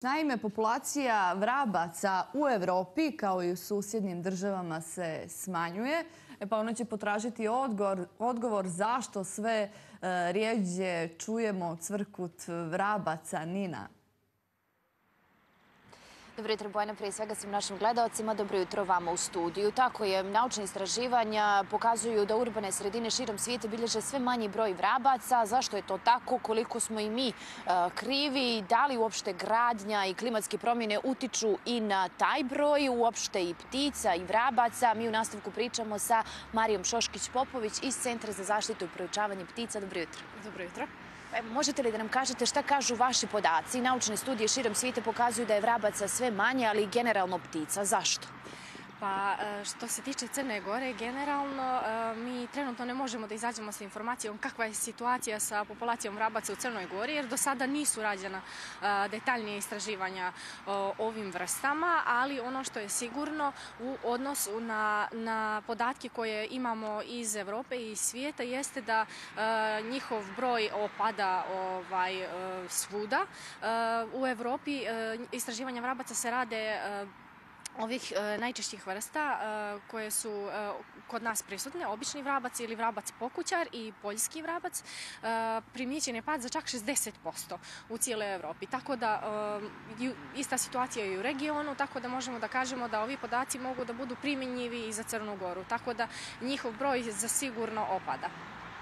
Naime, populacija vrabaca u Europi kao i u susjednim državama se smanjuje. E pa ono će potražiti odgovor, zašto sve e, rijeđe čujemo cvrkut vrabaca Nina. Dobro jutro, Bojana, prije svega svim našim gledalcima. Dobro jutro vama u studiju. Tako je, naučne istraživanja pokazuju da urbane sredine širom svijeta bilježe sve manji broj vrabaca. Zašto je to tako? Koliko smo i mi e, krivi? Da li uopšte gradnja i klimatske promjene utiču i na taj broj? Uopšte i ptica i vrabaca. Mi u nastavku pričamo sa Marijom Šoškić-Popović iz Centra za zaštitu i proučavanje ptica. Dobro jutro. Dobro jutro. Možete li da nam kažete šta kažu vaši podaci? Naučne studije širom svijeta pokazuju da je vrabaca sve manje, ali i generalno ptica. Zašto? Pa e, što se tiče Crne Gore, generalno e, mi trenutno ne možemo da izađemo sa informacijom kakva je situacija sa populacijom vrabaca u Crnoj Gori, jer do sada nisu rađena e, detaljnije istraživanja ovim vrstama, ali ono što je sigurno u odnosu na, podatke koje imamo iz Europe i svijeta jeste da njihov broj opada ovaj, svuda. U Europi istraživanja vrabaca se rade ovih e, najčešćih vrsta e, koje su e, kod nas prisutne, obični vrabac ili vrabac pokućar i poljski vrabac, primijećen je pad za čak 60% u cijeloj Europi. Tako da ista situacija je i u regionu, tako da možemo da kažemo da ovi podaci mogu da budu primjenjivi i za Crnu Goru. Tako da njihov broj za sigurno opada.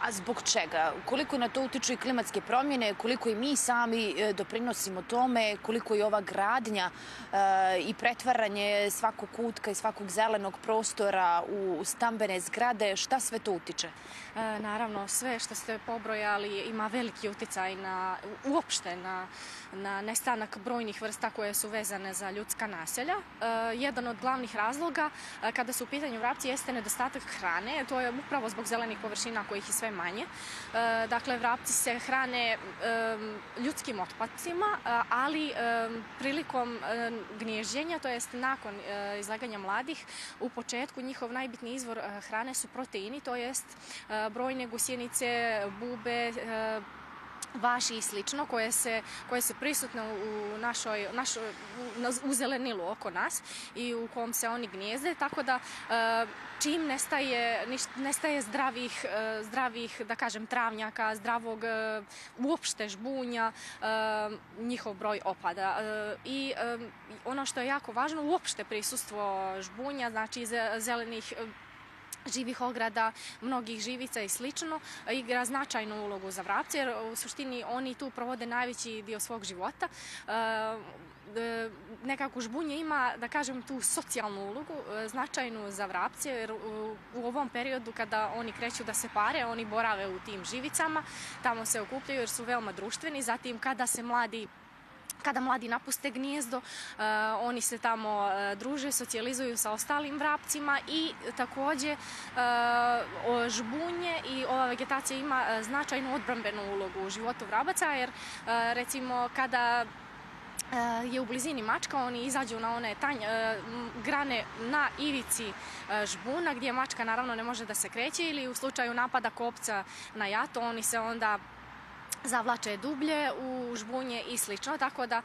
A zbog čega? Koliko na to utiču i klimatske promjene, koliko i mi sami e, doprinosimo tome, koliko i ova gradnja e, i pretvaranje svakog kutka i svakog zelenog prostora u stambene zgrade, šta sve to utiče? E, naravno, sve što ste pobrojali ima veliki utjecaj na, uopšte na, na nestanak brojnih vrsta koje su vezane za ljudska naselja. Jedan od glavnih razloga kada su u pitanju vrapci jeste nedostatak hrane. To je upravo zbog zelenih površina kojih je sve manje. E, dakle, vrapci se hrane ljudskim otpacima, e, ali prilikom gnježđenja, to jest nakon e, izlaganja mladih, u početku njihov najbitniji izvor hrane su proteini, to jest brojne gusjenice, bube, vaši i slično koje se, koje su prisutne u našoj, našoj, u zelenilu oko nas i u kom se oni gnjezde, tako da e, čim nestaje, nestaje zdravih, e, zdravih, da kažem, travnjaka, zdravog e, uopšte žbunja, njihov broj opada. I ono što je jako važno, uopšte prisustvo žbunja, znači zelenih živih ograda, mnogih živica i slično, igra značajnu ulogu za vrapce jer u suštini oni tu provode najveći dio svog života. E, e, nekako žbunje ima, da kažem, tu socijalnu ulogu, e, značajnu za vrapce jer u ovom periodu kada oni kreću da se pare, oni borave u tim živicama, tamo se okupljaju jer su veoma društveni, zatim kada se mladi kada mladi napuste gnijezdo, eh, oni se tamo eh, druže, socijalizuju sa ostalim vrapcima i također eh, žbunje i ova vegetacija ima značajnu odbrambenu ulogu u životu vrabaca jer recimo kada je u blizini mačka, oni izađu na one grane na ivici žbuna gdje mačka naravno ne može da se kreće ili u slučaju napada kopca na jato oni se onda zavlače dublje u žbunje i slično, tako da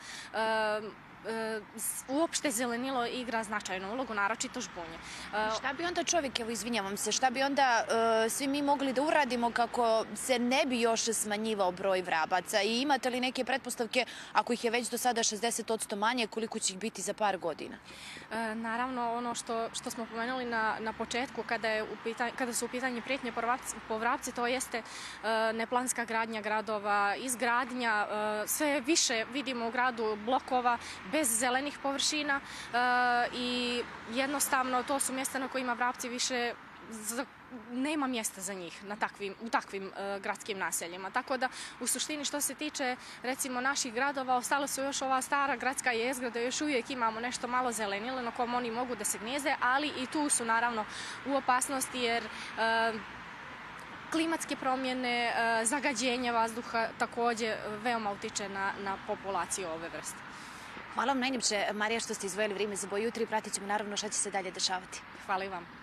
uopšte zelenilo igra značajnu ulogu, naročito žbunje. E, šta bi onda čovjek, evo izvinjavam se, šta bi onda e, svi mi mogli da uradimo kako se ne bi još smanjivao broj vrabaca i imate li neke pretpostavke, ako ih je već do sada 60% manje, koliko će ih biti za par godina? naravno, ono što, smo pomenuli na, početku, kada, su u pitanju prijetnje po vrapci, to jeste neplanska gradnja gradova, izgradnja, sve više vidimo u gradu blokova, bez zelenih površina e, i jednostavno to su mjesta na kojima vrapci više nema mjesta za njih na takvim, u takvim e, gradskim naseljima. Tako da u suštini što se tiče recimo naših gradova ostala su još ova stara gradska jezgra da još uvijek imamo nešto malo zelenile na kom oni mogu da se gnjezde, ali i tu su naravno u opasnosti jer e, klimatske promjene, zagađenje vazduha također veoma utiče na, na populaciju ove vrste. Hvala vam najljepše, Marija, što ste izvojili vrijeme za boj jutri. Pratit ćemo naravno šta će se dalje dešavati. Hvala i vam.